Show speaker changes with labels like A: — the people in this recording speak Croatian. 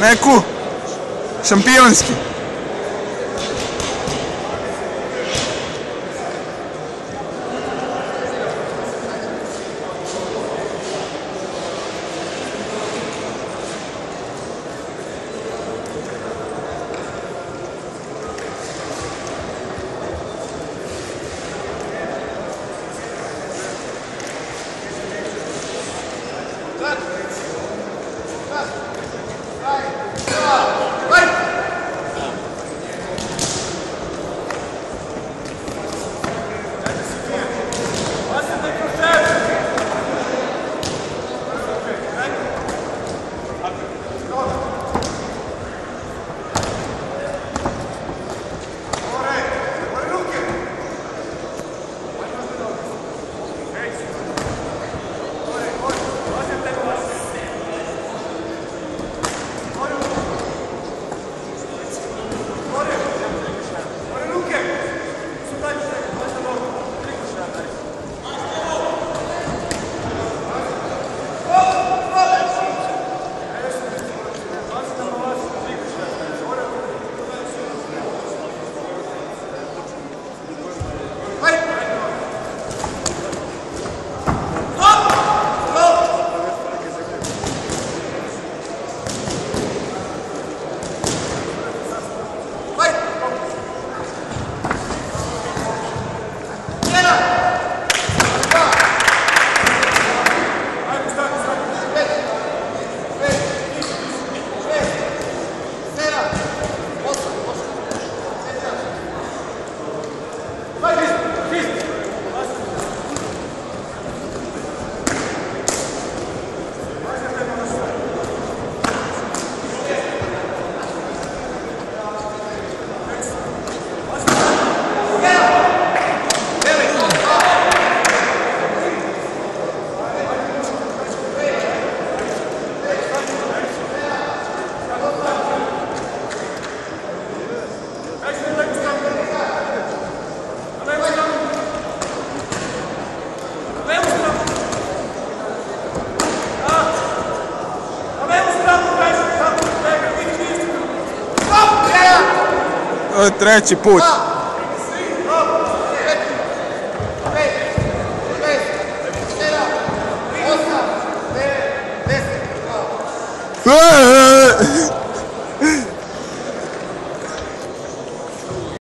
A: Ne, ku, šampionski. Treći put.